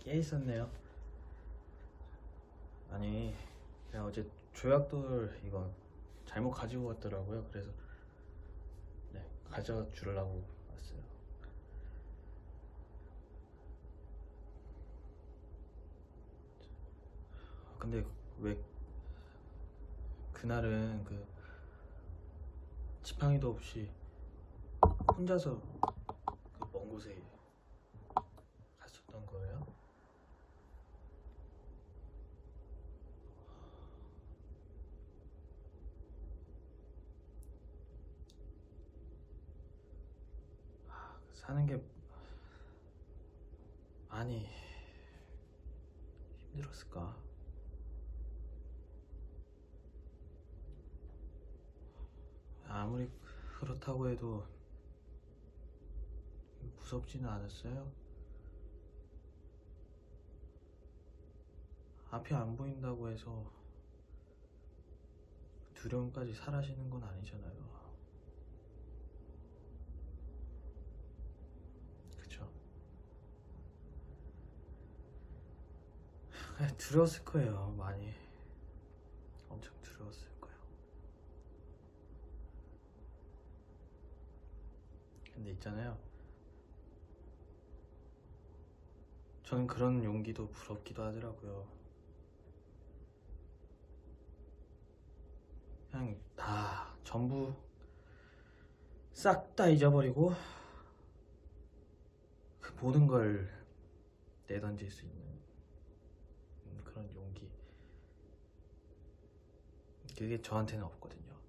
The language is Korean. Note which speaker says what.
Speaker 1: 깨 있었네요. 아니, 내가 어제 조약돌 이거 잘못 가지고 왔더라고요. 그래서 네, 가져 주려고 왔어요. 근데 왜 그날은 그 지팡이도 없이 혼자서 그 먼 곳에 갔었던 거예요? 사는 게 많이 힘들었을까? 아무리 그렇다고 해도 무섭지는 않았어요. 앞이 안 보인다고 해서 두려움까지 사라지는 건 아니잖아요. 그쵸? 그냥 두려웠을 거예요, 많이. 엄청 두려웠을 거예요. 근데 있잖아요. 저는 그런 용기도 부럽기도 하더라고요. 그냥 다 전부 싹 다 잊어버리고 그 모든 걸 내던질 수 있는 그런 용기. 그게 저한테는 없거든요.